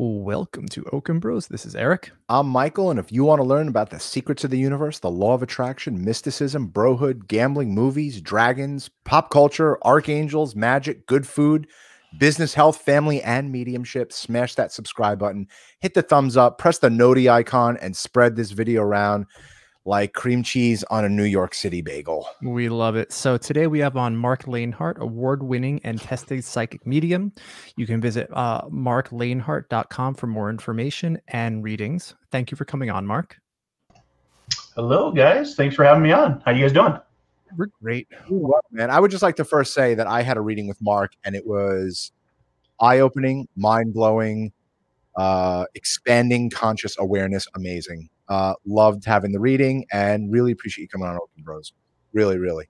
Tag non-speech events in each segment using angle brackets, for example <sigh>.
Welcome to Okon Bros. This is Eric. I'm Michael, and if you want to learn about the secrets of the universe, the law of attraction, mysticism, brohood, gambling, movies, dragons, pop culture, archangels, magic, good food, business, health, family, and mediumship, smash that subscribe button, hit the thumbs up, press the noti icon, and spread this video around like cream cheese on a New York City bagel. We love it. So today we have on Marc Lainhart, award-winning and tested psychic medium. You can visit uh, marclainhart.com for more information and readings. Thank you for coming on, Marc. Hello, guys. Thanks for having me on. How you guys doing? We're great. man. I would just like to first say that I had a reading with Marc, and it was eye-opening, mind-blowing, uh, expanding conscious awareness, amazing. Uh, loved having the reading and really appreciate you coming on Okon Bros. Really, really.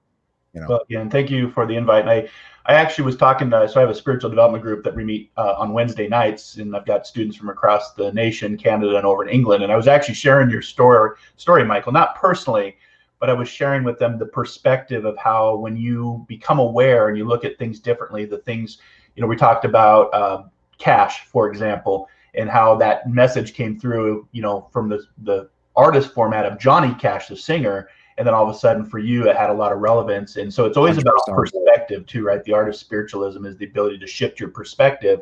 You know. Well, again, thank you for the invite. And I, I actually was talking. To, so I have a spiritual development group that we meet uh, on Wednesday nights, and I've got students from across the nation, Canada, and over in England. And I was actually sharing your story, story, Michael, not personally, but I was sharing with them the perspective of how when you become aware and you look at things differently, the things, you know, we talked about uh, cash, for example and how that message came through, you know, from the the artist format of Johnny Cash, the singer, and then all of a sudden for you it had a lot of relevance. And so it's always about perspective too, right? The art of spiritualism is the ability to shift your perspective,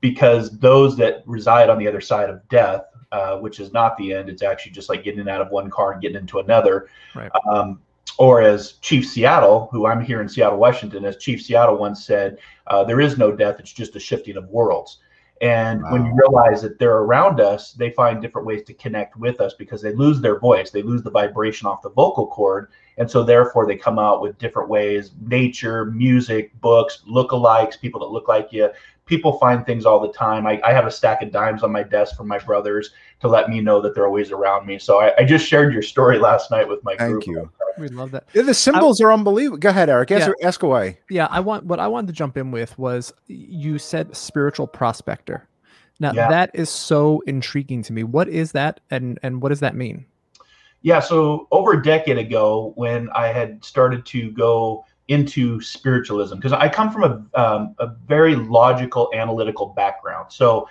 because those that reside on the other side of death, uh, which is not the end, it's actually just like getting out of one car and getting into another. Right. Um, or as Chief Seattle, who I'm here in Seattle, Washington, as Chief Seattle once said, uh, there is no death; it's just a shifting of worlds. And wow. when you realize that they're around us, they find different ways to connect with us because they lose their voice, they lose the vibration off the vocal cord. And so, therefore, they come out with different ways nature, music, books, lookalikes, people that look like you. People find things all the time. I, I have a stack of dimes on my desk from my brothers to let me know that they're always around me. So, I, I just shared your story <laughs> last night with my Thank group. Thank you. We love that. Yeah, the symbols I, are unbelievable. Go ahead, Eric. Ask, yeah. ask away. Yeah, I want what I wanted to jump in with was you said spiritual prospector. Now yeah. that is so intriguing to me. What is that, and and what does that mean? Yeah, so over a decade ago, when I had started to go into spiritualism, because I come from a um, a very logical, analytical background. So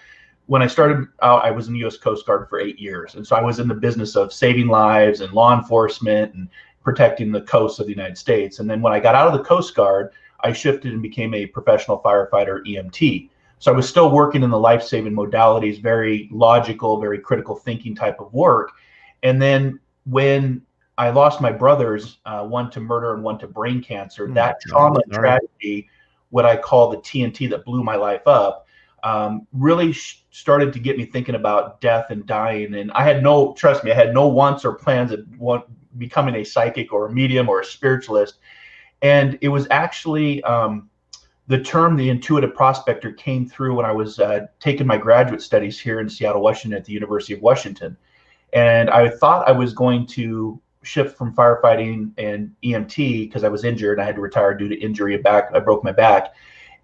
when I started out, I was in the U.S. Coast Guard for eight years, and so I was in the business of saving lives and law enforcement and protecting the coasts of the United States. And then when I got out of the Coast Guard, I shifted and became a professional firefighter EMT. So I was still working in the life saving modalities, very logical, very critical thinking type of work. And then when I lost my brothers, uh, one to murder and one to brain cancer, mm-hmm. that trauma and tragedy, what I call the TNT that blew my life up, um, really sh- started to get me thinking about death and dying. And I had no, trust me, I had no wants or plans of want, becoming a psychic or a medium or a spiritualist. And it was actually um, the term the intuitive prospector came through when I was uh, taking my graduate studies here in Seattle, Washington at the University of Washington. And I thought I was going to shift from firefighting and EMT because I was injured. I had to retire due to injury. Back, I broke my back.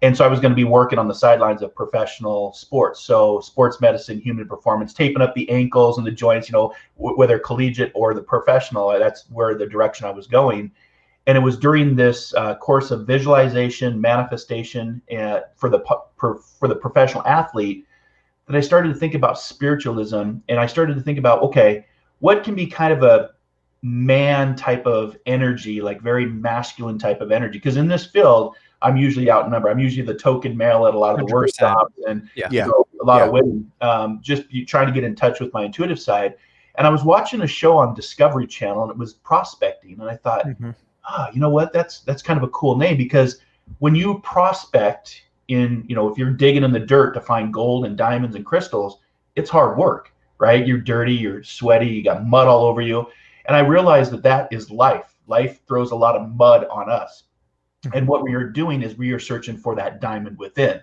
And so I was going to be working on the sidelines of professional sports. So sports medicine, human performance, taping up the ankles and the joints, you know, whether collegiate or the professional, that's where the direction I was going. And it was during this uh, course of visualization, manifestation uh, for the for the professional athlete that I started to think about spiritualism, and I started to think about okay, what can be kind of a man type of energy, like very masculine type of energy? Because in this field, I'm usually outnumbered. I'm usually the token male at a lot of the 100%. workshops, and yeah. You know, a lot yeah. of women. Um, just trying to get in touch with my intuitive side. And I was watching a show on Discovery Channel, and it was prospecting, and I thought. Mm-hmm ah, you know what? That's that's kind of a cool name because when you prospect in, you know, if you're digging in the dirt to find gold and diamonds and crystals, it's hard work, right? You're dirty, you're sweaty, you got mud all over you. And I realized that that is life. Life throws a lot of mud on us. Mm-hmm. And what we are doing is we are searching for that diamond within.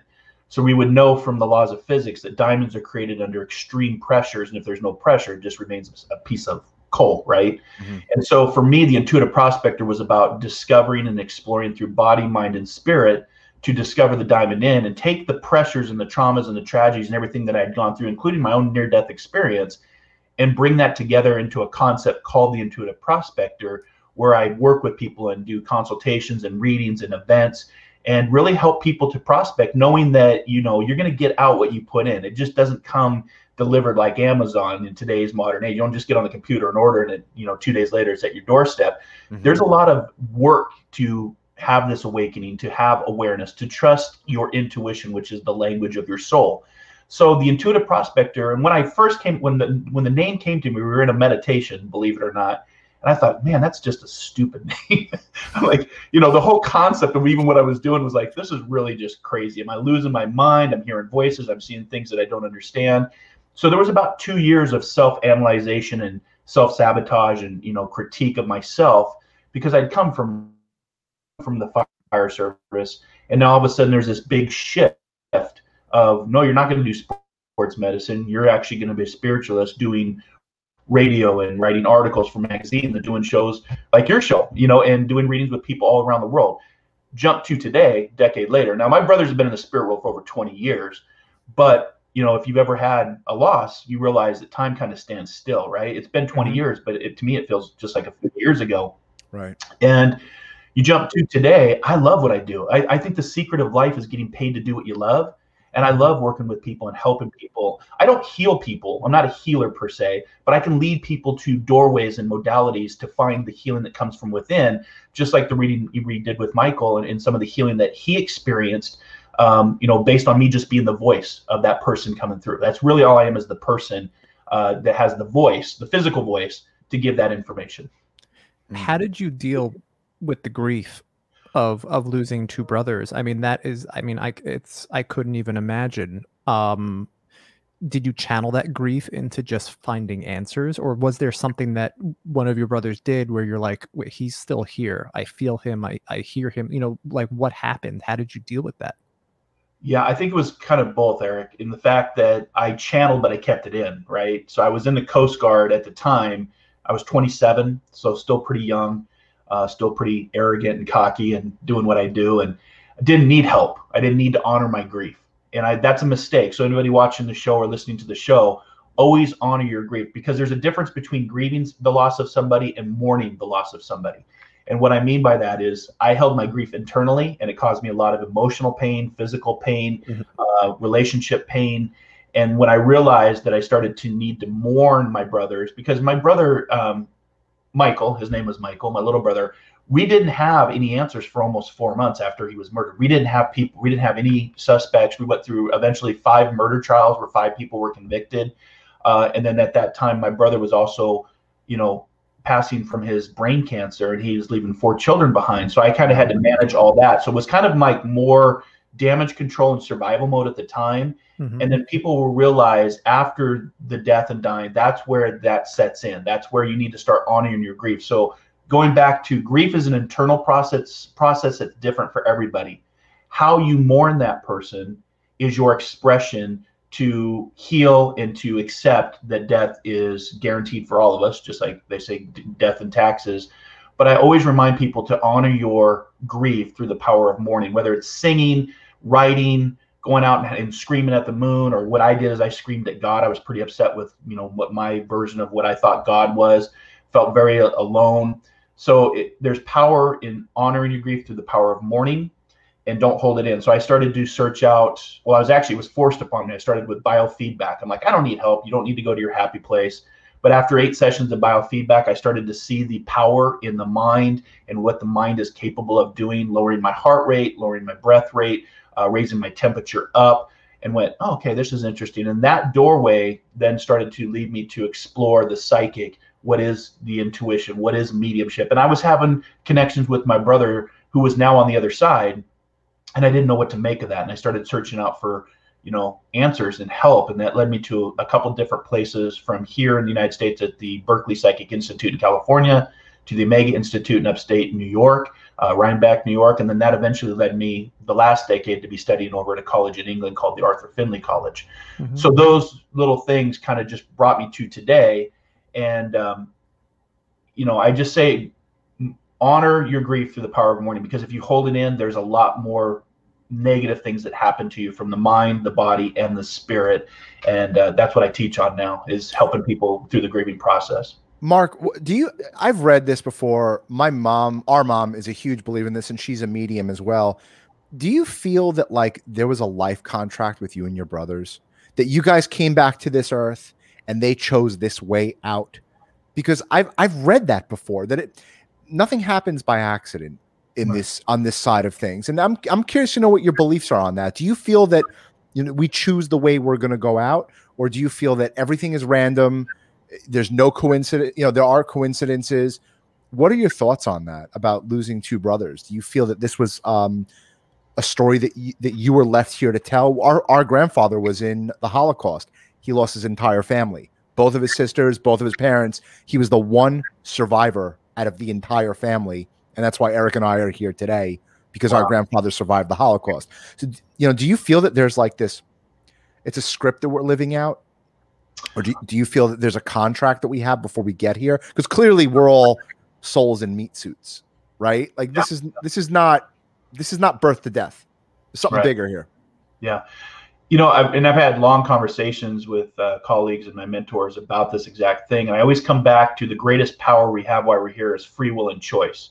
So we would know from the laws of physics that diamonds are created under extreme pressures. And if there's no pressure, it just remains a piece of coal, right? Mm-hmm. And so for me, the intuitive prospector was about discovering and exploring through body, mind, and spirit to discover the diamond in and take the pressures and the traumas and the tragedies and everything that I had gone through, including my own near death experience, and bring that together into a concept called the intuitive prospector, where I work with people and do consultations and readings and events and really help people to prospect knowing that you know you're going to get out what you put in. It just doesn't come delivered like amazon in today's modern age. You don't just get on the computer and order and it you know two days later it's at your doorstep. Mm-hmm. there's a lot of work to have this awakening to have awareness to trust your intuition which is the language of your soul so the intuitive prospector and when i first came when the when the name came to me we were in a meditation believe it or not and I thought, man, that's just a stupid <laughs> name. like, you know, the whole concept of even what I was doing was like, this is really just crazy. Am I losing my mind? I'm hearing voices. I'm seeing things that I don't understand. So there was about two years of self-analyzation and self-sabotage and you know critique of myself because I'd come from from the fire service, and now all of a sudden there's this big shift of no, you're not going to do sports medicine. You're actually going to be a spiritualist doing radio and writing articles for magazines and doing shows like your show, you know, and doing readings with people all around the world. Jump to today, decade later. Now, my brothers have been in the spirit world for over 20 years, but you know, if you've ever had a loss, you realize that time kind of stands still, right? It's been 20 mm-hmm. years, but it, to me, it feels just like a few years ago. Right. And you jump to today, I love what I do. I, I think the secret of life is getting paid to do what you love and I love working with people and helping people. I don't heal people. I'm not a healer per se, but I can lead people to doorways and modalities to find the healing that comes from within, just like the reading you read did with Michael and, and some of the healing that he experienced. Um, you know, based on me just being the voice of that person coming through. That's really all I am is the person uh, that has the voice, the physical voice, to give that information. How did you deal with the grief of of losing two brothers. I mean, that is, I mean, I it's I couldn't even imagine. Um, did you channel that grief into just finding answers, or was there something that one of your brothers did where you're like, wait, he's still here. I feel him. I I hear him. You know, like what happened? How did you deal with that? Yeah, I think it was kind of both, Eric, in the fact that I channeled, but I kept it in, right? So I was in the Coast Guard at the time. I was 27, so still pretty young uh, still pretty arrogant and cocky and doing what I do, and I didn't need help. I didn't need to honor my grief, and I that's a mistake. So anybody watching the show or listening to the show, always honor your grief because there's a difference between grieving the loss of somebody and mourning the loss of somebody. And what I mean by that is I held my grief internally, and it caused me a lot of emotional pain, physical pain, mm-hmm. uh, relationship pain. And when I realized that I started to need to mourn my brothers, because my brother, um, Michael, his name was Michael, my little brother, we didn't have any answers for almost four months after he was murdered. We didn't have people, we didn't have any suspects. We went through eventually five murder trials where five people were convicted. Uh, and then at that time, my brother was also, you know, passing from his brain cancer and he was leaving four children behind. So I kind of had to manage all that. So it was kind of like more damage control and survival mode at the time. Mm-hmm. And then people will realize after the death and dying, that's where that sets in. That's where you need to start honoring your grief. So going back to grief is an internal process process that's different for everybody. How you mourn that person is your expression to heal and to accept that death is guaranteed for all of us, just like they say death and taxes. But I always remind people to honor your grief through the power of mourning, whether it's singing, writing, going out and, and, screaming at the moon, or what I did is I screamed at God. I was pretty upset with you know what my version of what I thought God was. Felt very uh, alone. So it, there's power in honoring your grief through the power of mourning, and don't hold it in. So I started to search out. Well, I was actually was forced upon me. I started with biofeedback. I'm like, I don't need help. You don't need to go to your happy place. But after eight sessions of biofeedback, I started to see the power in the mind and what the mind is capable of doing, lowering my heart rate, lowering my breath rate, uh, raising my temperature up and went, oh, okay, this is interesting. And that doorway then started to lead me to explore the psychic. What is the intuition? What is mediumship? And I was having connections with my brother who was now on the other side. And I didn't know what to make of that. And I started searching out for, you know, answers and help. And that led me to a couple different places from here in the United States at the Berkeley Psychic Institute in California to the Omega Institute in upstate New York uh, Rhinebeck, New York, and then that eventually led me the last decade to be studying over at a college in England called the Arthur Findlay College. Mm-hmm. So those little things kind of just brought me to today, and um, you know, I just say honor your grief through the power of mourning because if you hold it in, there's a lot more negative things that happen to you from the mind, the body, and the spirit, and uh, that's what I teach on now is helping people through the grieving process. Marc, do you? I've read this before. My mom, our mom, is a huge believer in this, and she's a medium as well. do you feel that like there was a life contract with you and your brothers that you guys came back to this earth and they chose this way out? Because I've I've read that before that it nothing happens by accident in right. this on this side of things. And I'm I'm curious to know what your beliefs are on that. Do you feel that you know we choose the way we're going to go out or do you feel that everything is random? There's no coincidence, you know, there are coincidences. What are your thoughts on that about losing two brothers? Do you feel that this was um, a story that you, that you were left here to tell? Our our grandfather was in the Holocaust. He lost his entire family, both of his sisters, both of his parents. He was the one survivor out of the entire family and that's why Eric and I are here today because wow. our grandfather survived the Holocaust. So, you know, do you feel that there's like this? It's a script that we're living out, or do, do you feel that there's a contract that we have before we get here? Because clearly we're all souls in meat suits, right? Like this is this is not this is not birth to death. There's something right. bigger here. Yeah. You know, I've, and I've had long conversations with uh, colleagues and my mentors about this exact thing. And I always come back to the greatest power we have while we're here is free will and choice.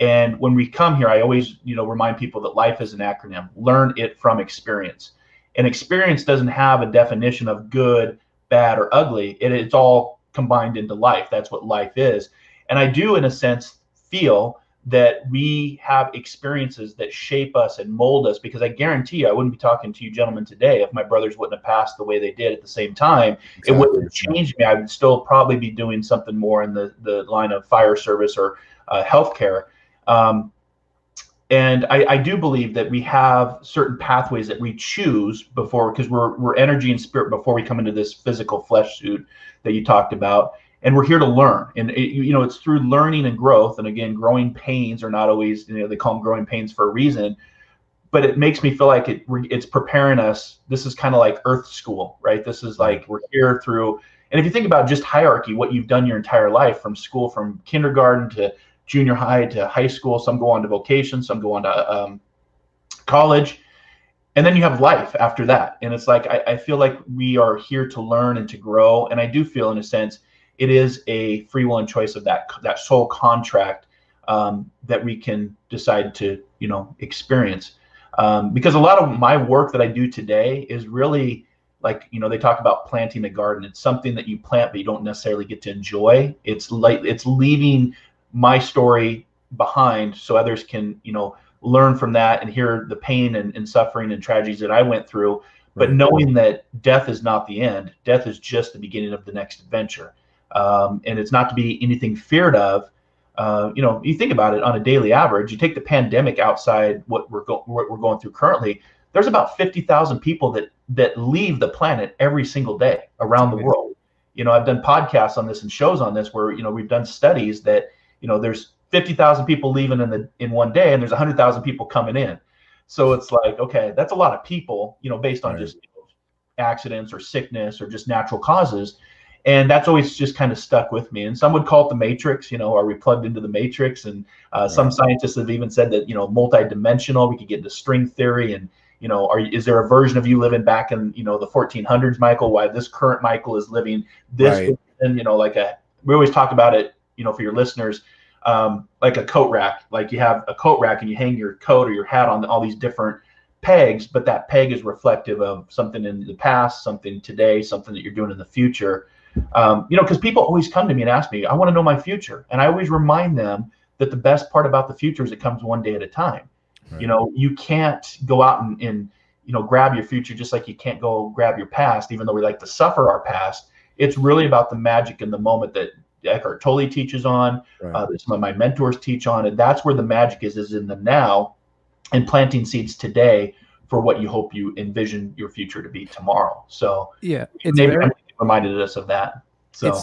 And when we come here, I always, you know, remind people that life is an acronym. Learn it from experience. And experience doesn't have a definition of good, bad, or ugly. It, it's all combined into life. That's what life is. And I do, in a sense, feel that we have experiences that shape us and mold us because I guarantee you, I wouldn't be talking to you gentlemen today if my brothers wouldn't have passed the way they did at the same time. Exactly. It wouldn't have changed me. I would still probably be doing something more in the, the line of fire service or uh, healthcare. Um, and I, I, do believe that we have certain pathways that we choose before, because we're we're energy and spirit before we come into this physical flesh suit that you talked about, and we're here to learn. And eh, it, you know, it's through learning and growth. And again, growing pains are not always you know they call them growing pains for a reason, but it makes me feel like it it's preparing us. This is kind of like Earth School, right? This is like we're here through. And if you think about just hierarchy, what you've done your entire life from school, from kindergarten to junior high to high school. Some go on to vocation, some go on to um, college. And then you have life after that. And it's like, I, I feel like we are here to learn and to grow. And I do feel, in a sense, it is a free will and choice of that, that soul contract um, that we can decide to, you know, experience. Um, because a lot of my work that I do today is really like you know they talk about planting a garden it's something that you plant but you don't necessarily get to enjoy it's like it's leaving my story behind so others can you know learn from that and hear the pain and, and suffering and tragedies that i went through. But right. knowing that death is not the end death is just the beginning of the next adventure. Um, and it's not to be anything feared of. Uh, you know you think about it on a daily average you take the pandemic outside what we're, go- what we're going through currently there's about 50,000 people that that leave the planet every single day around the world. You know i've done podcasts on this and shows on this where you know we've done studies that you know there's 50,000 people leaving in the in one day and there's 100,000 people coming in. So it's like okay, that's a lot of people, you know, based on right. just you know, accidents or sickness or just natural causes. And that's always just kind of stuck with me. And some would call it the matrix. You know, are we plugged into the matrix? And uh, right. some scientists have even said that you know, multi-dimensional. We could get into string theory and you know, are is there a version of you living back in you know the 1400s, Michael? Why this current Michael is living this? Right. And you know, like a we always talk about it you know, for your listeners, um, like a coat rack. Like you have a coat rack and you hang your coat or your hat on all these different pegs, but that peg is reflective of something in the past, something today, something that you're doing in the future. Um, you know, because people always come to me and ask me, I want to know my future. And I always remind them that the best part about the future is it comes one day at a time. Right. You know, you can't go out and, and, you know, grab your future just like you can't go grab your past, even though we like to suffer our past. It's really about the magic in the moment that Eckhart Tolle teaches on, right. uh, some of my mentors teach on, and that's where the magic is, is in the now, and planting seeds today for what you hope you envision your future to be tomorrow. So yeah, it's maybe very, reminded us of that. So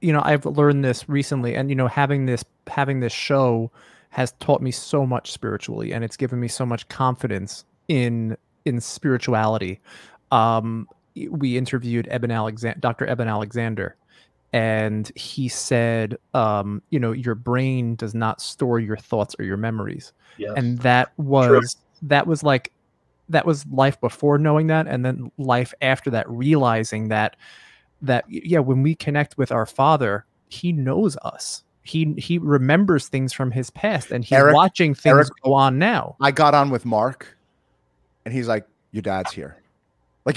you know, I've learned this recently, and you know, having this having this show has taught me so much spiritually, and it's given me so much confidence in in spirituality. Um, we interviewed Eben Alexander, Dr. Eben Alexander, and he said um, you know your brain does not store your thoughts or your memories yes. and that was True. that was like that was life before knowing that and then life after that realizing that that yeah when we connect with our father he knows us he he remembers things from his past and he's Eric- watching things Eric- go on now. I got on with Marc, and he's like, "Your dad's here."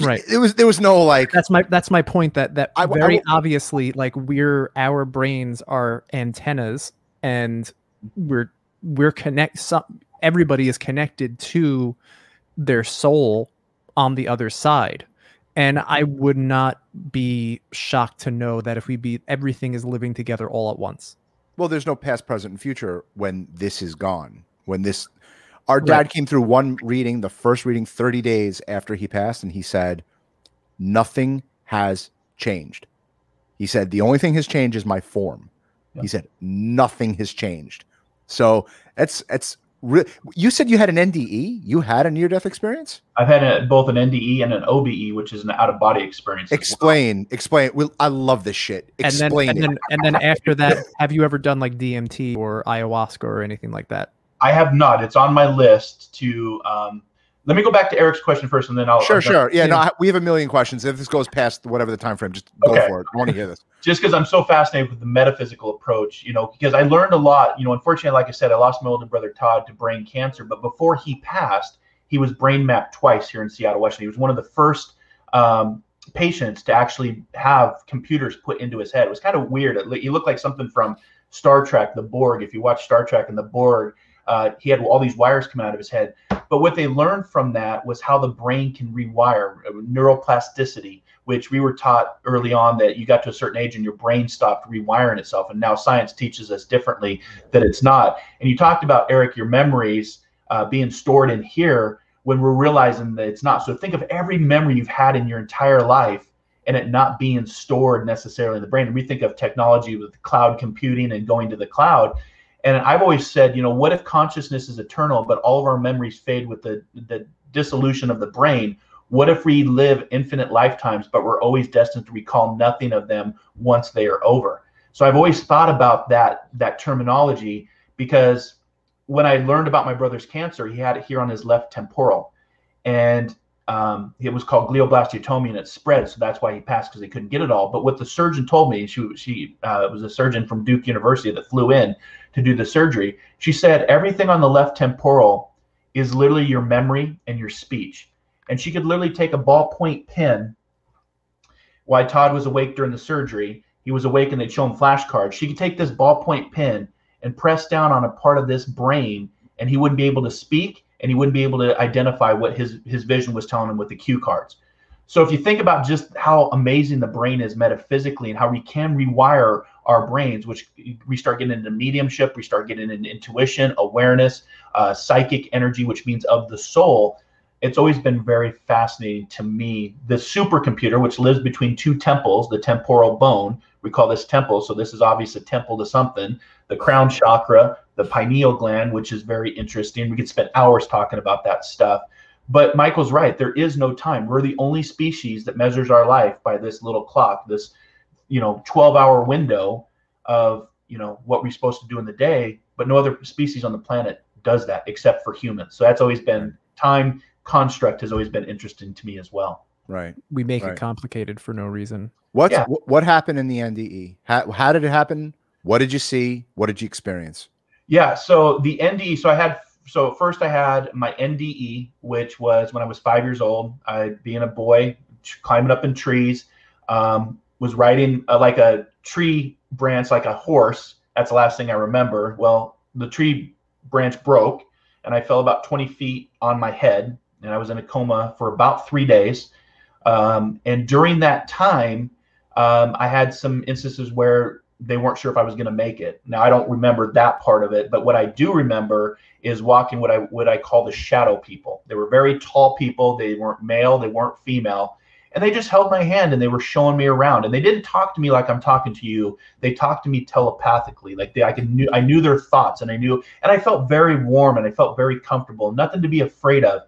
Like, Right. it was there was no like, That's my that's my point that that I I very w- obviously like we're our brains are antennas and we're we're connect some everybody is connected to their soul on the other side. And I would not be shocked to know that if we be everything is living together all at once. well, there's no past, present, and future when this is gone. When this, our Right. dad came through one reading, the first reading, 30 days after he passed, and he said, "Nothing has changed." He said, "The only thing has changed is my form." Yeah. He said, "Nothing has changed." So it's it's. Re- you said you had an NDE. You had a near death experience. I've had a, both an NDE and an OBE, which is an out of body experience. as well. Explain, explain. Well, I love this shit. And then Explain and then and then after that, have you ever done like DMT or ayahuasca or anything like that? I have not. It's on my list to. Um, let me go back to Eric's question first, and then I'll. Sure, I'll- sure. Yeah, no. We have a million questions. If this goes past whatever the time frame, just go Okay. for it. I want to hear this. <laughs> just because I'm so fascinated with the metaphysical approach, you know, because I learned a lot. You know, unfortunately, like I said, I lost my older brother Todd to brain cancer, but before he passed, he was brain mapped twice here in Seattle, Washington. He was one of the first um, patients to actually have computers put into his head. It was kind of weird. It, he looked like something from Star Trek, the Borg. If you watch Star Trek and the Borg, uh, he had all these wires come out of his head. But what they learned from that was how the brain can rewire uh, neuroplasticity which we were taught early on that you got to a certain age and your brain stopped rewiring itself. And now science teaches us differently that it's not. And you talked about, Eric, your memories uh, being stored in here when we're realizing that it's not. So think of every memory you've had in your entire life and it not being stored necessarily in the brain. And we think of technology with cloud computing and going to the cloud. And I've always said, you know, what if consciousness is eternal, but all of our memories fade with the, the dissolution of the brain? What if we live infinite lifetimes, but we're always destined to recall nothing of them once they are over? So I've always thought about that that terminology because when I learned about my brother's cancer, he had it here on his left temporal, and um, it was called glioblastoma, and it spread. So that's why he passed because they couldn't get it all. But what the surgeon told me, she she uh, was a surgeon from Duke University that flew in to do the surgery. She said everything on the left temporal is literally your memory and your speech and she could literally take a ballpoint pen. While Todd was awake during the surgery, he was awake and they'd show him flashcards. She could take this ballpoint pen and press down on a part of this brain, and he wouldn't be able to speak and he wouldn't be able to identify what his, his vision was telling him with the cue cards. So if you think about just how amazing the brain is metaphysically and how we can rewire our brains, which we start getting into mediumship, we start getting into intuition, awareness, uh, psychic energy, which means of the soul it's always been very fascinating to me. The supercomputer, which lives between two temples, the temporal bone, we call this temple. So this is obviously a temple to something. The crown chakra, the pineal gland, which is very interesting. We could spend hours talking about that stuff. But Michael's right. There is no time. We're the only species that measures our life by this little clock, this, you know, 12 hour window of, you know, what we're supposed to do in the day. But no other species on the planet does that except for humans. So that's always been time construct has always been interesting to me as well. Right. We make Right. it complicated for no reason. What's Yeah. what happened in the NDE? How, how did it happen? What did you see? What did you experience? Yeah. So the NDE. So I had. So first I had my NDE, which was when I was five years old. I, being a boy, climbing up in trees, um, was riding uh, like a tree branch, like a horse. That's the last thing I remember. Well, the tree branch broke, and I fell about 20 feet on my head, and I was in a coma for about three days. Um, and during that time, um, I had some instances where they weren't sure if I was going to make it. Now I don't remember that part of it, but what I do remember is walking what I what I call the shadow people. They were very tall people. They weren't male. They weren't female. And they just held my hand and they were showing me around. And they didn't talk to me like I'm talking to you. They talked to me telepathically. Like they, I could knew I knew their thoughts and I knew and I felt very warm and I felt very comfortable. Nothing to be afraid of.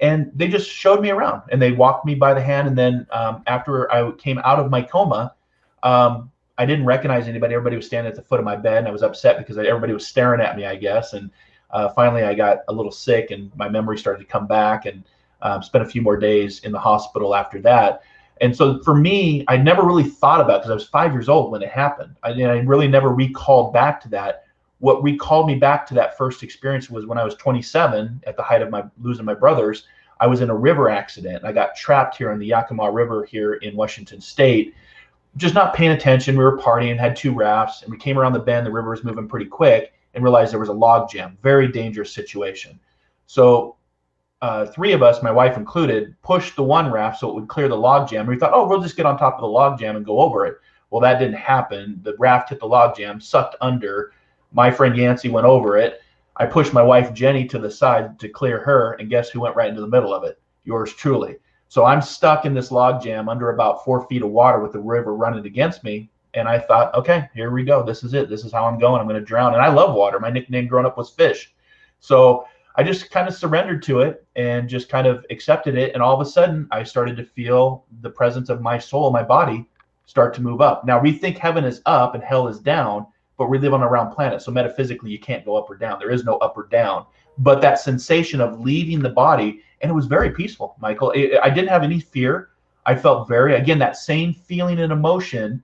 And they just showed me around and they walked me by the hand. And then um, after I came out of my coma, um, I didn't recognize anybody. Everybody was standing at the foot of my bed, and I was upset because everybody was staring at me, I guess. And uh, finally, I got a little sick, and my memory started to come back, and um, spent a few more days in the hospital after that. And so for me, I never really thought about because I was five years old when it happened. I, I really never recalled back to that. What recalled me back to that first experience was when I was 27, at the height of my losing my brothers. I was in a river accident. I got trapped here in the Yakima River here in Washington State, just not paying attention. We were partying, had two rafts, and we came around the bend. The river was moving pretty quick, and realized there was a log jam. Very dangerous situation. So uh, three of us, my wife included, pushed the one raft so it would clear the log jam. We thought, oh, we'll just get on top of the log jam and go over it. Well, that didn't happen. The raft hit the log jam, sucked under. My friend Yancey went over it. I pushed my wife Jenny to the side to clear her, and guess who went right into the middle of it? Yours truly. So I'm stuck in this log jam under about four feet of water with the river running against me. And I thought, okay, here we go. This is it. This is how I'm going. I'm going to drown. And I love water. My nickname growing up was fish. So I just kind of surrendered to it and just kind of accepted it. And all of a sudden, I started to feel the presence of my soul, my body start to move up. Now, we think heaven is up and hell is down, but we live on a round planet. So metaphysically, you can't go up or down. There is no up or down. But that sensation of leaving the body, and it was very peaceful, Michael. It, I didn't have any fear. I felt very, again, that same feeling and emotion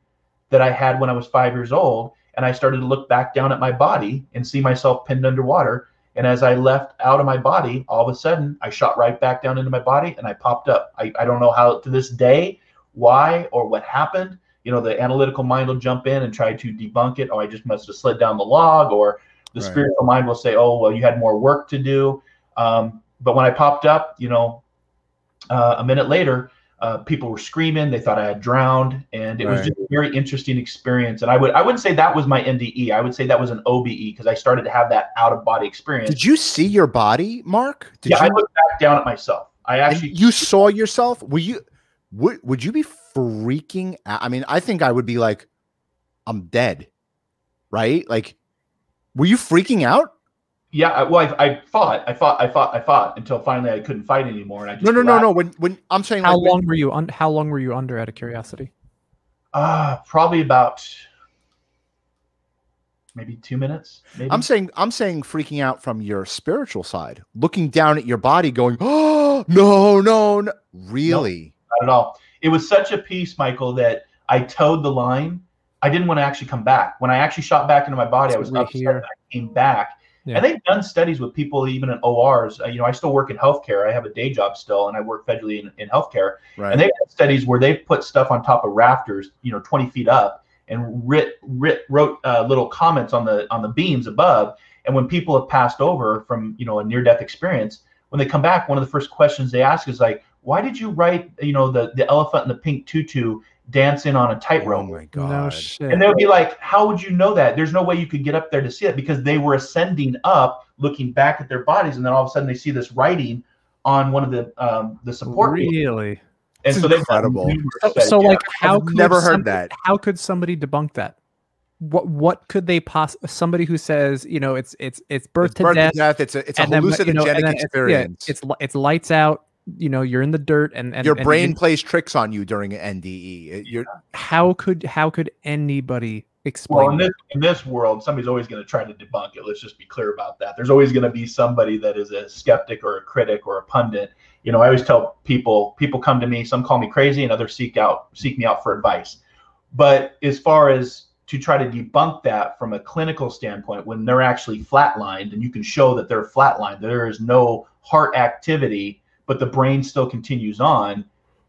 that I had when I was five years old. And I started to look back down at my body and see myself pinned underwater and as I left out of my body, all of a sudden I shot right back down into my body and I popped up. I, I don't know how to this day why or what happened. You know, the analytical mind will jump in and try to debunk it. Oh, I just must have slid down the log, or the right. spiritual mind will say, Oh, well, you had more work to do. Um, but when I popped up, you know, uh, a minute later, uh, people were screaming. They thought I had drowned, and it right. was just a very interesting experience. And I would I wouldn't say that was my NDE. I would say that was an OBE because I started to have that out of body experience. Did you see your body, Marc? Did yeah, you... I looked back down at myself. I actually and you saw yourself. Were you would would you be freaking out? I mean, I think I would be like, I'm dead, right? Like, were you freaking out? Yeah, well, I, I, fought, I fought, I fought, I fought until finally I couldn't fight anymore, and I just no, no, no, no. When when I'm saying how like, long when, were you on? How long were you under? Out of curiosity. Uh probably about maybe two minutes. Maybe. I'm saying I'm saying freaking out from your spiritual side, looking down at your body, going, "Oh no, no, no!" Really? not at all. It was such a peace, Michael, that I toed the line. I didn't want to actually come back. When I actually shot back into my body, I was upset. Here. I came back yeah. And they've done studies with people even in ORs. Uh, you know, I still work in healthcare. I have a day job still, and I work federally in, in healthcare. Right. And they've done studies where they've put stuff on top of rafters, you know, 20 feet up, and writ, writ, wrote uh, little comments on the on the beams above. And when people have passed over from you know a near death experience, when they come back, one of the first questions they ask is like, "Why did you write you know the the elephant in the pink tutu dancing on a tightrope. Oh my god! No and they'll be like, "How would you know that? There's no way you could get up there to see it because they were ascending up, looking back at their bodies, and then all of a sudden they see this writing on one of the um, the support. Really? And it's so incredible. So, so like, how I've never heard that? How could somebody debunk that? What what could they poss? Somebody who says, you know, it's it's it's birth, it's to, birth death, to death. It's a it's a hallucinogenic then, you know, experience. It's, yeah, it's it's lights out you know you're in the dirt and, and your and brain plays tricks on you during an NDE. You're, how could how could anybody explain? Well, in this, in this world, somebody's always going to try to debunk it. Let's just be clear about that. There's always going to be somebody that is a skeptic or a critic or a pundit. You know, I always tell people people come to me, some call me crazy, and others seek out seek me out for advice. But as far as to try to debunk that from a clinical standpoint, when they're actually flatlined, and you can show that they're flatlined, there is no heart activity but the brain still continues on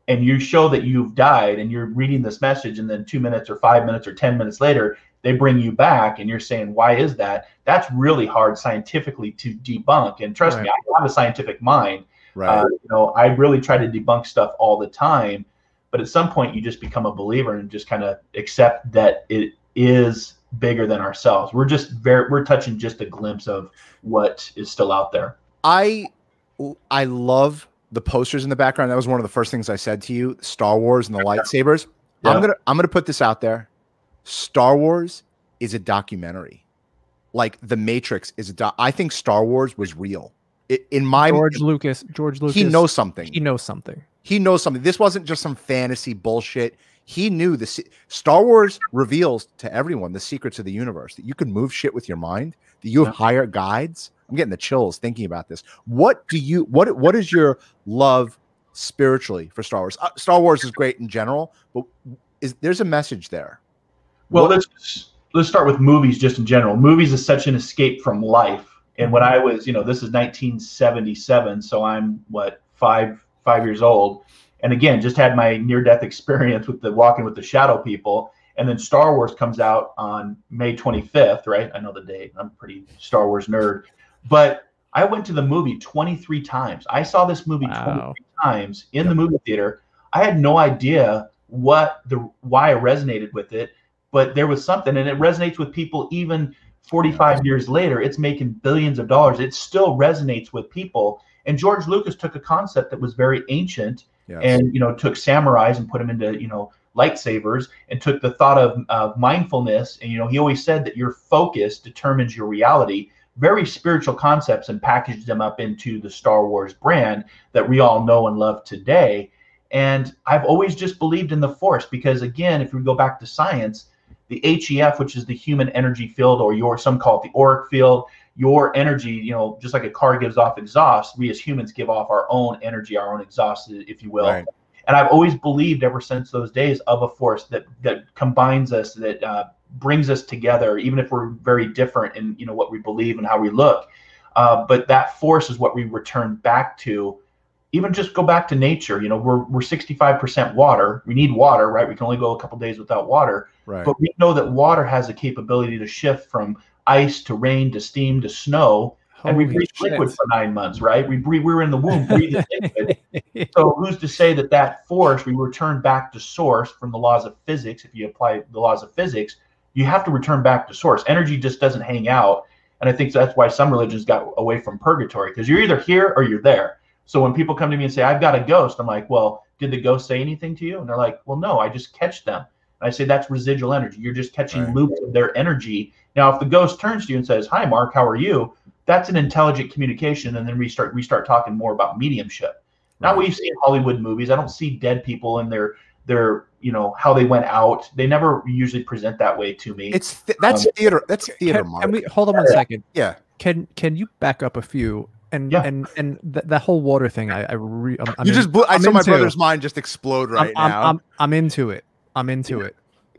and you show that you've died and you're reading this message and then two minutes or five minutes or 10 minutes later they bring you back and you're saying why is that that's really hard scientifically to debunk and trust right. me i have a scientific mind right. Uh, you know i really try to debunk stuff all the time but at some point you just become a believer and just kind of accept that it is bigger than ourselves we're just very we're touching just a glimpse of what is still out there i I love the posters in the background. That was one of the first things I said to you. Star Wars and the lightsabers. Yeah. I'm gonna I'm gonna put this out there. Star Wars is a documentary. Like The Matrix is a doc. I think Star Wars was real. It, in my George Lucas, George Lucas, he knows something. He knows something. He knows something. This wasn't just some fantasy bullshit. He knew the Star Wars reveals to everyone the secrets of the universe that you can move shit with your mind. That you have yeah. higher guides I'm getting the chills thinking about this. What do you what what is your love spiritually for Star Wars? Uh, Star Wars is great in general, but is there's a message there? Well, what? let's let's start with movies just in general. Movies is such an escape from life. And when I was, you know, this is 1977, so I'm what five five years old, and again, just had my near death experience with the Walking with the Shadow people. And then Star Wars comes out on May 25th, right? I know the date. I'm pretty Star Wars nerd, but I went to the movie 23 times. I saw this movie wow. 23 times in the movie theater. I had no idea what the why I resonated with it but there was something and it resonates with people even 45 years later it's making billions of dollars it still resonates with people and george lucas took a concept that was very ancient yes. and you know took samurais and put them into you know lightsabers and took the thought of uh, mindfulness and you know he always said that your focus determines your reality very spiritual concepts and packaged them up into the star wars brand that we all know and love today and i've always just believed in the force because again if we go back to science the HEF, which is the human energy field, or your some call it the auric field. Your energy, you know, just like a car gives off exhaust, we as humans give off our own energy, our own exhaust, if you will. Right. And I've always believed ever since those days of a force that that combines us, that uh, brings us together, even if we're very different in you know what we believe and how we look. Uh, but that force is what we return back to even just go back to nature. You know, we're we're 65% water. We need water, right? We can only go a couple days without water. Right. But we know that water has a capability to shift from ice to rain to steam to snow. Holy and we breathe shit. liquid for nine months, right? We breathe, we were in the womb breathing liquid. So <laughs> who's to say that that force we return back to source from the laws of physics? If you apply the laws of physics, you have to return back to source. Energy just doesn't hang out, and I think that's why some religions got away from purgatory because you're either here or you're there. So when people come to me and say, I've got a ghost, I'm like, well, did the ghost say anything to you? And they're like, well, no, I just catch them. And I say, that's residual energy. You're just catching right. loops of their energy. Now, if the ghost turns to you and says, hi, Marc, how are you? That's an intelligent communication. And then we start, we start talking more about mediumship. Right. Not what you see in Hollywood movies. I don't see dead people in their, their, you know, how they went out. They never usually present that way to me. It's, th- that's um, theater. That's theater, can, Marc. Can we, hold on one second. Yeah. Can, can you back up a few and yeah. and and th- that whole water thing, I, I re- I'm, I'm you just blew, I saw my brother's mind just explode right I'm, now. I'm, I'm, into it. I'm into yeah. it.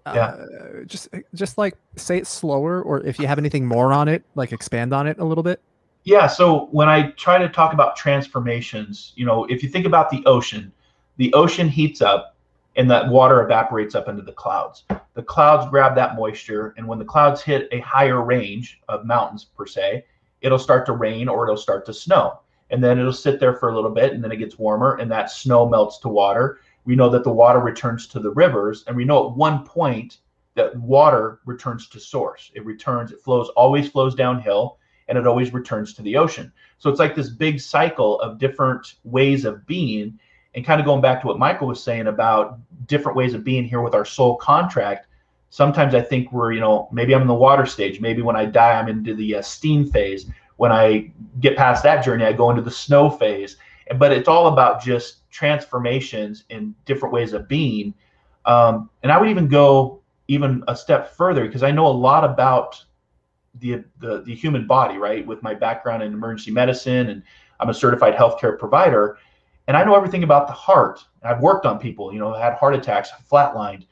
Yeah. Uh, just just like say it slower, or if you have anything more on it, like expand on it a little bit. Yeah. So when I try to talk about transformations, you know, if you think about the ocean, the ocean heats up and that water evaporates up into the clouds. The clouds grab that moisture, and when the clouds hit a higher range of mountains per se, it'll start to rain or it'll start to snow. And then it'll sit there for a little bit and then it gets warmer and that snow melts to water. We know that the water returns to the rivers. And we know at one point that water returns to source. It returns, it flows, always flows downhill and it always returns to the ocean. So it's like this big cycle of different ways of being. And kind of going back to what Michael was saying about different ways of being here with our soul contract, sometimes I think we're, you know, maybe I'm in the water stage. Maybe when I die, I'm into the uh, steam phase. When I get past that journey, I go into the snow phase. But it's all about just transformations in different ways of being. Um, and I would even go even a step further because I know a lot about the, the the human body, right? With my background in emergency medicine, and I'm a certified healthcare provider, and I know everything about the heart. I've worked on people, you know, had heart attacks, flatlined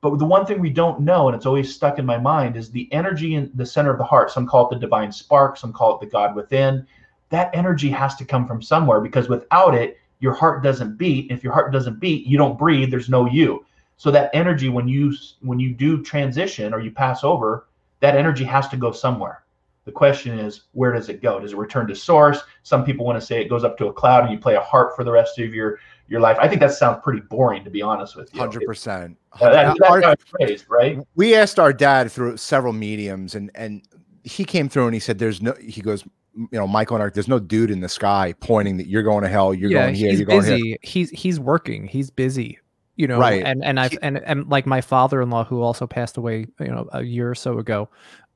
but the one thing we don't know, and it's always stuck in my mind, is the energy in the center of the heart. Some call it the divine spark, some call it the God within. That energy has to come from somewhere because without it, your heart doesn't beat. If your heart doesn't beat, you don't breathe. There's no you. So that energy, when you when you do transition or you pass over, that energy has to go somewhere. The question is, where does it go? Does it return to source? Some people want to say it goes up to a cloud and you play a harp for the rest of your your life. I think that sounds pretty boring, to be honest with you. Hundred percent. That's phrased, right? We asked our dad through several mediums, and and he came through and he said, "There's no." He goes, you know, Michael and Art, there's no dude in the sky pointing that you're going to hell, you're yeah, going here, you're busy. going here. He's he's working, he's busy, you know. Right. And and I've and and like my father-in-law who also passed away, you know, a year or so ago.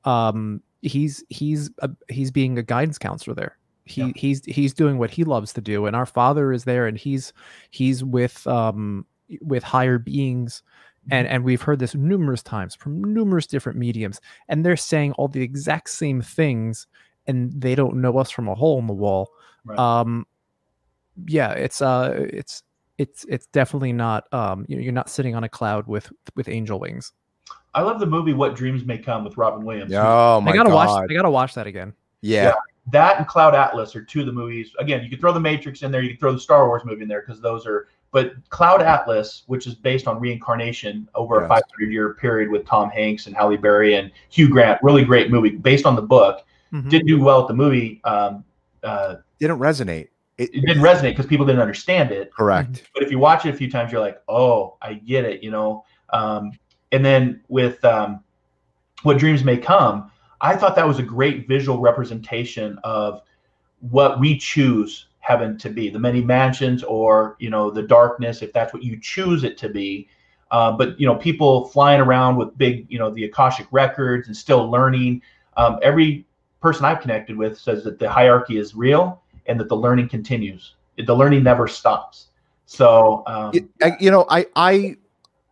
Um, he's he's a, he's being a guidance counselor there he yeah. he's he's doing what he loves to do and our father is there and he's he's with um with higher beings and mm-hmm. and we've heard this numerous times from numerous different mediums and they're saying all the exact same things and they don't know us from a hole in the wall right. um yeah it's uh it's it's it's definitely not um you know, you're not sitting on a cloud with with angel wings. I love the movie What Dreams May Come with Robin Williams. Oh my I gotta god. watch I gotta watch that again. yeah. Yeah. That and Cloud Atlas are two of the movies. Again, you could throw the Matrix in there, you could throw the Star Wars movie in there because those are. But Cloud Atlas, which is based on reincarnation over a 500 year period with Tom Hanks and Halle Berry and Hugh Grant, really great movie based on the book. Mhm. Didn't do well at the movie. Um, uh, Didn't resonate. It, it didn't resonate because people didn't understand it. correct. but if you watch it a few times, you're like, oh, I get it, you know. Um, and then with um, what dreams may come, I thought that was a great visual representation of what we choose heaven to be, the many mansions, or you know, the darkness, if that's what you choose it to be. Uh, but you know, people flying around with big, you know, the akashic records and still learning. Um, every person I've connected with says that the hierarchy is real and that the learning continues. The learning never stops. So um, Y- I- you know, I I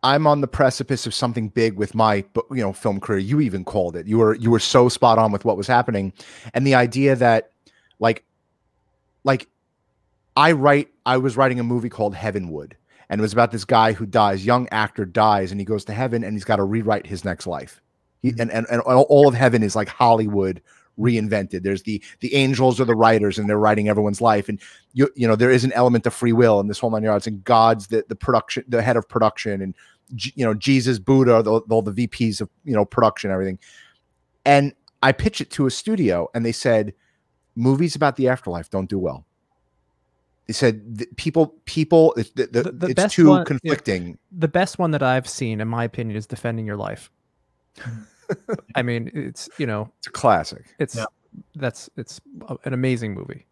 I'm on the precipice of something big with my you know film career. You even called it. You were you were so spot on with what was happening, and the idea that like like I write. I was writing a movie called Heavenwood, and it was about this guy who dies, young actor dies, and he goes to heaven, and he's got to rewrite his next life. He, mm-hmm. and, and and all of heaven is like Hollywood reinvented. There's the the angels or the writers, and they're writing everyone's life, and you you know there is an element of free will in this whole nine yards and god's the the production the head of production and you know jesus buddha the, all the vps of you know production everything and i pitched it to a studio and they said movies about the afterlife don't do well they said people people it's, the, the, The- it's too one- yeah. conflicting The best one that I've seen, in my opinion, is Defending Your Life. <laughs> I mean, it's you know, it's a classic it's Yeah. that's it's an amazing movie.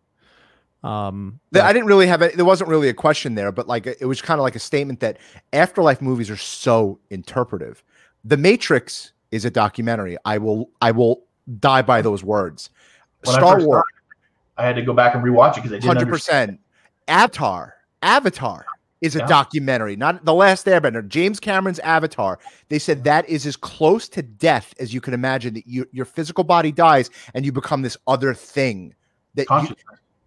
Um, Th- I didn't really have it. There wasn't really a question there, but like it was kind of like a statement that afterlife movies are so interpretive. The Matrix is a documentary. I will I will die by those words. Star Wars, I had to go back and rewatch it because I didn't Hundred percent. Avatar, Avatar is a Yeah. documentary, not the Last Airbender. James Cameron's Avatar. They said that is as close to death as you can imagine. That you, your physical body dies and you become this other thing that you,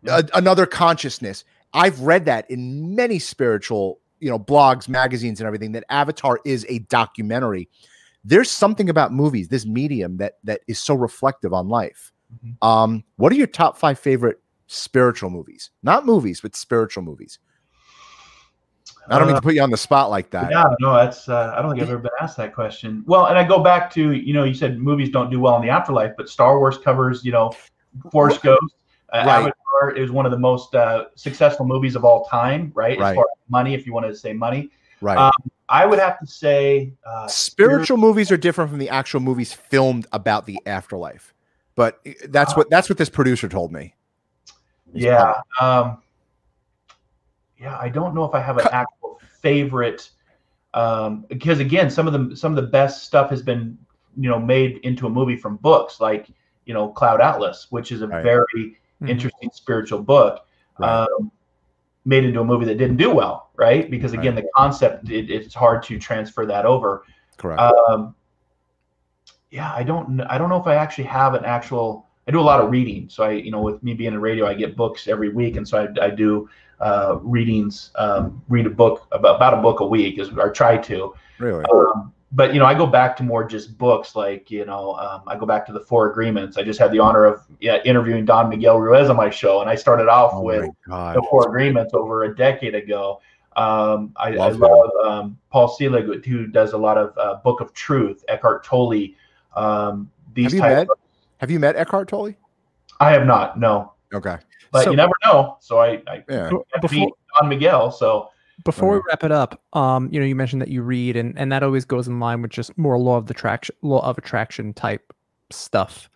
Yeah. a- another consciousness. I've read that in many spiritual, you know, blogs, magazines, and everything. That Avatar is a documentary. There's something about movies, this medium that that is so reflective on life. Mhm. Um, what are your top five favorite spiritual movies? Not movies, but spiritual movies. I don't mean to put you on the spot like that. Yeah, no, that's. Uh, I don't think I've ever been asked that question. Well, and I go back to you know you said movies don't do well in the afterlife, but Star Wars covers you know Force Ghost. Uh, Right. Avatar is one of the most uh, successful movies of all time, right? Right. As far as money, if you wanted to say money, Right. Um, I would have to say uh, spiritual movies are different from the actual movies filmed about the afterlife. But eh, that's what that's what this producer told me. He's Yeah. Um, yeah, I don't know if I have an actual favorite um, because again, some of the some of the best stuff has been you know made into a movie from books like you know Cloud Atlas, which is a Right. very Mhm. interesting spiritual book. Right. Um, made into a movie that didn't do well, right? Because again, the concept it, it's hard to transfer that over. correct. Um, yeah, I don't. I don't know if I actually have an actual. I do a lot of reading, so I, you know, with me being in radio, I get books every week, and so I, I do uh, readings. Um, read a book about, about a book a week, is or try to. really. Um, but you know, I go back to more just books, like you know, um, I go back to the Four Agreements. I just had the honor of yeah, interviewing Don Miguel Ruiz on my show, and I started off Oh with the Four Agreements over a decade ago. Um, I, I Love him. love um, Paul Selig, who does a lot of uh, Book of Truth, Eckhart Tolle. Um, these Have you types met? of- Have you met Eckhart Tolle? I have not, no, Okay. But So- you never know. So I, I Yeah. Be- got to Before, meet Don Miguel. So before we Uh-huh. wrap it up, um, you know, you mentioned that you read, and and that always goes in line with just more law of the attraction, law of attraction type stuff.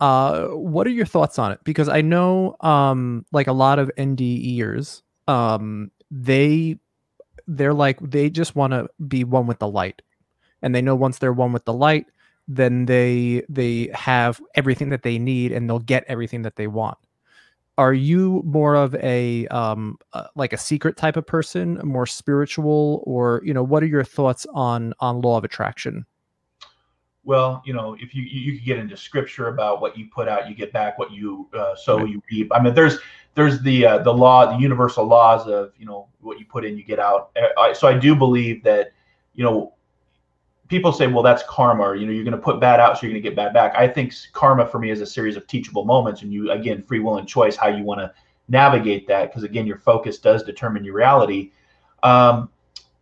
Uh, what are your thoughts on it? Because I know, um, like a lot of NDEers, um, they they're like they just want to be one with the light, and they know once they're one with the light, then they they have everything that they need, and they'll get everything that they want are you more of a um uh, like a secret type of person more spiritual or you know what are your thoughts on on law of attraction well, you know, if you you you could get into scripture about what you put out, you get back what you uh, sow, Right. you reap. I mean, there's there's the uh, the law, the universal laws of you know what you put in, you get out. Uh, so I do believe that you know people say, well, that's karma. Or, you know, you're going to put bad out, so you're going to get bad back. I think karma for me is a series of teachable moments, and you again free will and choice how you want to navigate that because again your focus does determine your reality. Um,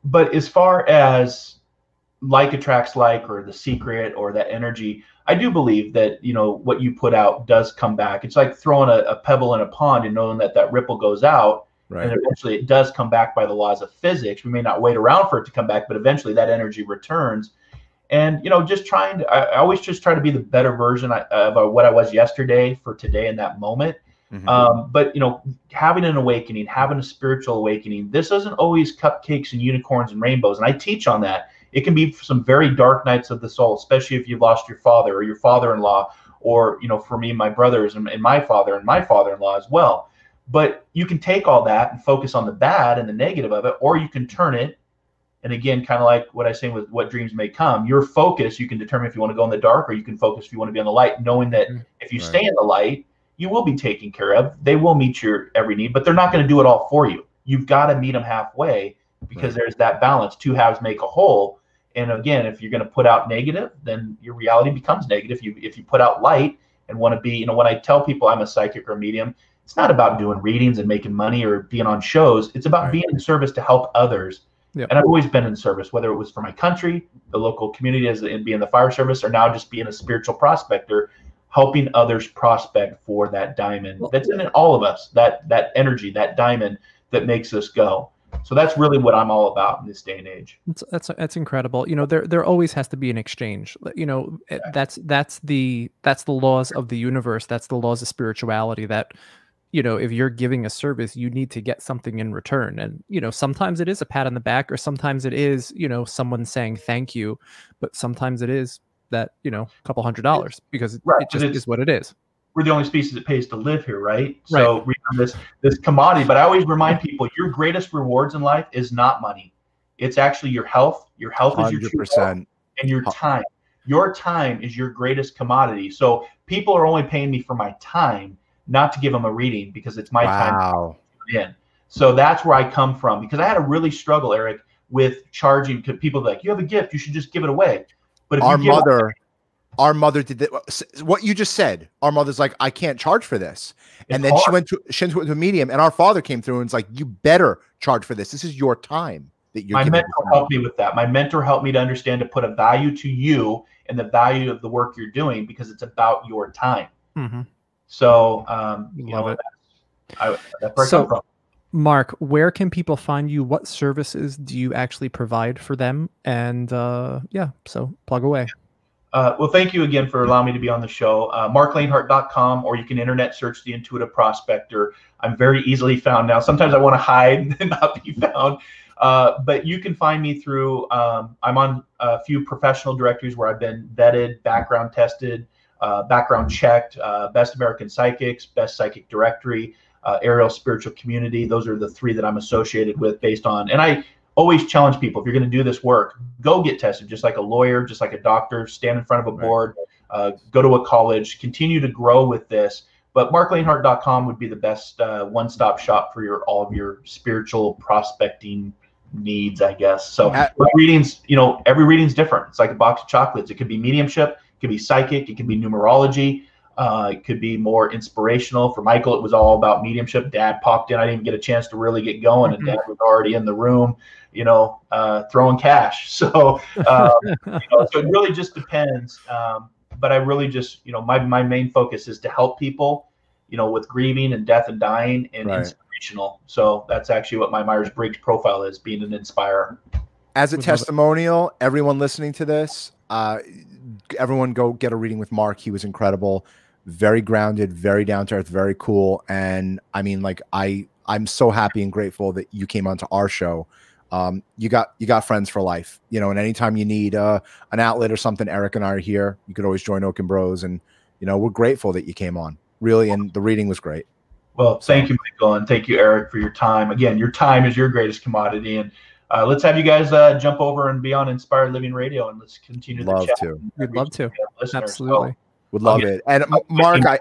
but as far as like attracts like or the secret or that energy i do believe that you know what you put out does come back it's like throwing a, a pebble in a pond and knowing that that ripple goes out right. and eventually it does come back by the laws of physics we may not wait around for it to come back but eventually that energy returns and you know just trying to i, I always just try to be the better version of what i was yesterday for today in that moment Mm-hmm. Um, but you know, having an awakening, having a spiritual awakening, this isn't always cupcakes and unicorns and rainbows. And I teach on that. It can be some very dark nights of the soul, especially if you've lost your father or your father-in-law, or you know, for me, my brothers and, and my father and my father-in-law as well. But you can take all that and focus on the bad and the negative of it, or you can turn it. And again, kind of like what I say with what dreams may come, your focus, you can determine if you want to go in the dark or you can focus if you want to be on the light, knowing that mm-hmm. if you right. stay in the light, you will be taken care of. They will meet your every need, but they're not going to do it all for you. You've got to meet them halfway because right. there's that balance. Two halves make a whole. And again, if you're going to put out negative, then your reality becomes negative. If you if you put out light and want to be, you know, when I tell people I'm a psychic or medium, it's not about doing readings and making money or being on shows. It's about right. being in service to help others. Yep. And I've always been in service, whether it was for my country, the local community, as in being the fire service, or now just being a spiritual prospector helping others prospect for that diamond that's in all of us that that energy that diamond that makes us go so that's really what i'm all about in this day and age that's that's, that's incredible you know there there always has to be an exchange you know yeah. that's that's the that's the laws of the universe that's the laws of spirituality that you know if you're giving a service you need to get something in return and you know sometimes it is a pat on the back or sometimes it is you know someone saying thank you but sometimes it is that you know a couple hundred dollars because right. it just is what it is we're the only species that pays to live here, right? right. So we have this this commodity. But I always remind people, your greatest rewards in life is not money. It's actually your health. Your health 100%. is your true health, and your time. Your time is your greatest commodity. So people are only paying me for my time, not to give them a reading because it's my wow. time in. So that's where I come from because I had a really struggle, Eric, with charging people like you have a gift, you should just give it away. But our mother, away, our mother did that. What you just said, our mother's like, I can't charge for this. And then hard. she went to she went to a medium, and our father came through and was like, You better charge for this. This is your time that you're. My mentor helped me with that. My mentor helped me to understand to put a value to you and the value of the work you're doing because it's about your time. Mm-hmm. So, um, you Love know, it. I, that's so, Marc, where can people find you? What services do you actually provide for them? And uh, yeah, so plug away. Uh, well, thank you again for allowing me to be on the show. Uh, MarcLainhart.com, or you can internet search the Intuitive Prospector. I'm very easily found now. Sometimes I want to hide <laughs> and not be found. Uh, but you can find me through, um, I'm on a few professional directories where I've been vetted, background tested, background checked, uh, Best American Psychics, Best Psychic Directory uh, Ariel Spiritual Community. Those are the three that I'm associated with based on. And I always challenge people if you're going to do this work, go get tested, just like a lawyer, just like a doctor, stand in front of a board, uh, go to a college, continue to grow with this. But marclainhart.com would be the best uh, one-stop shop for your all of your spiritual prospecting needs, I guess. So At- readings, you know, every reading's different. It's like a box of chocolates. It could be mediumship, it could be psychic, it could be numerology. Uh, it could be more inspirational. For Michael, it was all about mediumship. Dad popped in. I didn't get a chance to really get going, and Dad was already in the room, you know, uh, throwing cash. <laughs> So, um, you know, so it really just depends. Um, but I really just, you know, my my main focus is to help people, you know, with grieving and death and dying and right. inspirational. So that's actually what my Myers Briggs profile is: being an inspirer. As a testimonial, everyone listening to this, uh, everyone go get a reading with Marc. He was incredible very grounded, very down to earth, very cool. And I mean, like I I'm so happy and grateful that you came onto our show. Um, you got you got friends for life, you know. And anytime you need uh, an outlet or something, Eric and I are here. You could always join Okon Bros, and you know we're grateful that you came on. Really, and the reading was great. Well, thank you, Michael, and thank you, Eric, for your time. Again, your time is your greatest commodity, and uh, let's have you guys uh, jump over and be on Inspired Living Radio, and let's continue love the chat. To. We'd love to. Absolutely. So, Would love it. And Marc, I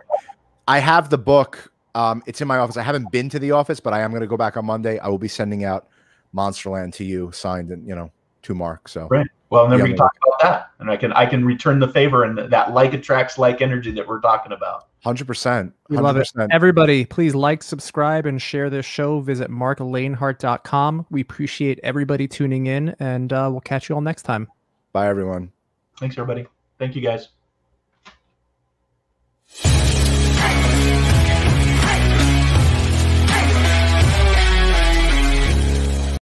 I have the book Um, it's in my office. I haven't been to the office, but I am going to go back on Monday. I will be sending out Monsterland to you, signed and you know to Marc. So right. Well, and then Yeah, we can talk about that, and I can I can return the favor and that like attracts like energy that we're talking about. hundred percent, We love it. Everybody, please like, subscribe, and share this show. Visit marclainhart.com. We appreciate everybody tuning in, and uh, we'll catch you all next time. Bye, everyone. Thanks, everybody. Thank you, guys.